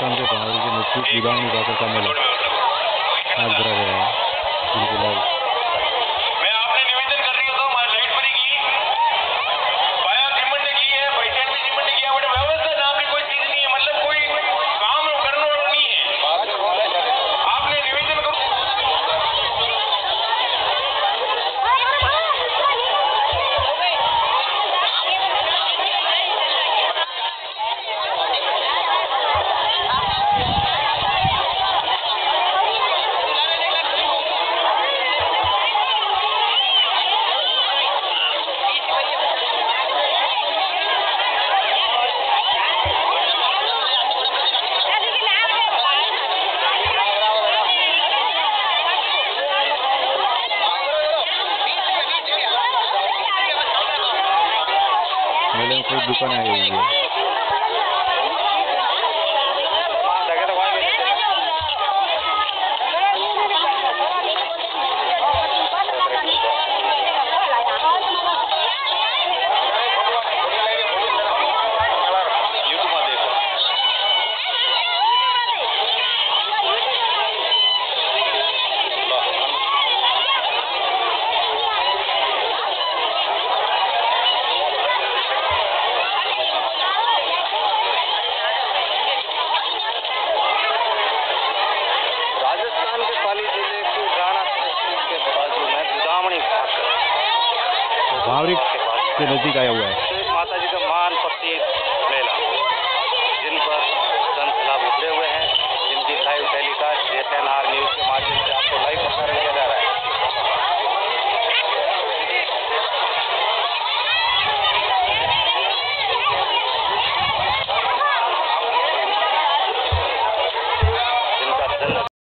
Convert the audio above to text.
राजस्थान के पहाड़ी के नज़दीक गुदाम का मेला। आज भरा गया है। Olha um pouco do canal के नज़दीक आया हुआ है। माता जी का मान प्रतीक मेला, जिन पर संत लाभ उतरे हुए हैं, जिनकी live telecast J N R